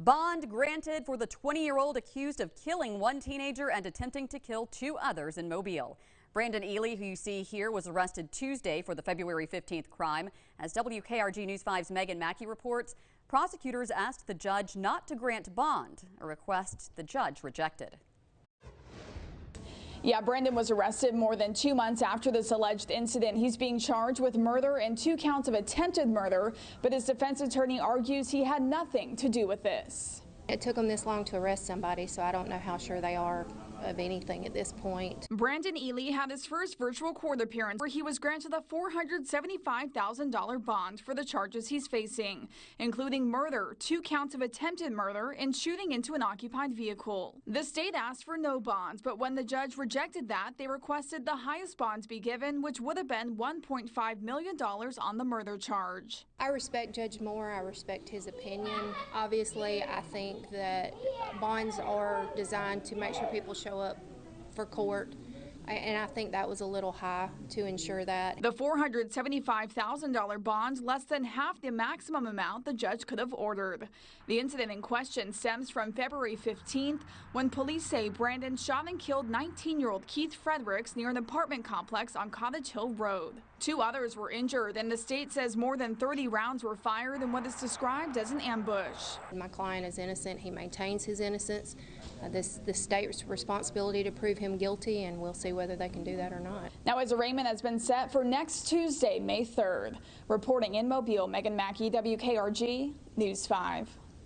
Bond granted for the 20-year-old accused of killing one teenager and attempting to kill two others in Mobile. Brandon Ely, who you see here, was arrested Tuesday for the February 15th crime. As WKRG News 5's Megan Mackey reports, prosecutors asked the judge not to grant bond, a request the judge rejected. Yeah, Brandon was arrested more than two months after this alleged incident. He's being charged with murder and two counts of attempted murder, but his defense attorney argues he had nothing to do with this. It took them this long to arrest somebody, so I don't know how sure they are of anything at this point. Brandon Ely had his first virtual court appearance where he was granted a $475,000 bond for the charges he's facing, including murder, two counts of attempted murder, and shooting into an occupied vehicle. The state asked for no bonds, but when the judge rejected that, they requested the highest bonds be given, which would have been $1.5 million on the murder charge. I respect Judge Moore. I respect his opinion. Obviously, I think that bonds are designed to make sure people show up for court. And I think that was a little high to ensure that. The $475,000 bond, less than half the maximum amount the judge could have ordered. The incident in question stems from February 15th when police say Brandon shot and killed 19 year old Keith Fredericks near an apartment complex on Cottage Hill Road. Two others were injured, and the state says more than 30 rounds were fired in what is described as an ambush. My client is innocent. He maintains his innocence. Uh, this the state's responsibility to prove him guilty, and we'll see whether they can do that or not. Now, his arraignment has been set for next Tuesday, May 3rd. Reporting in Mobile, Megan Mackey, WKRG News 5.